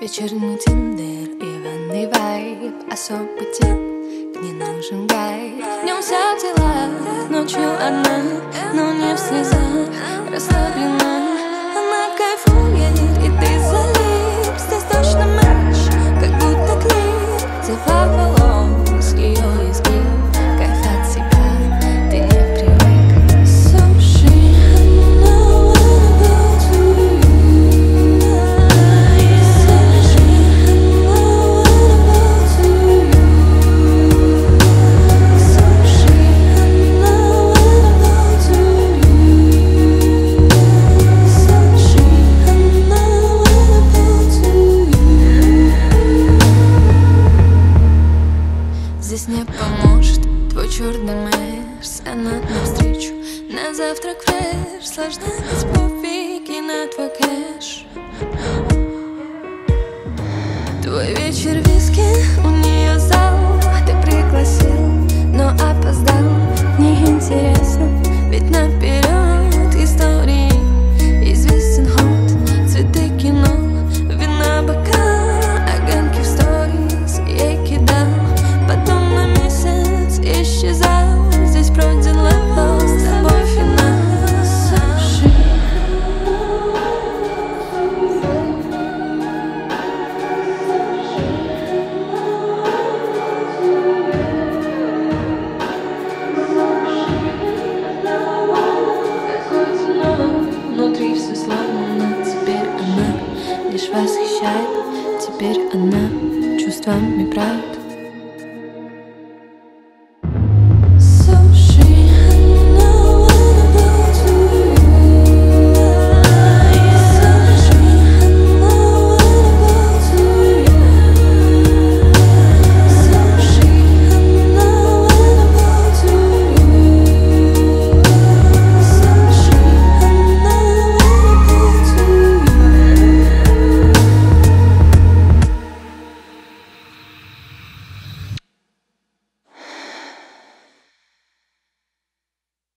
Вечерний тиндер и ванный вайб Особый тип, не нужен гайд. Днем вся в делах, ночью одна Но не в слезах, 有。Поможет твой черный мерс Она навстречу на завтрак фреш Сложно без пуфики на твой кэш. Твой вечер восхищает. Теперь она чувствами правит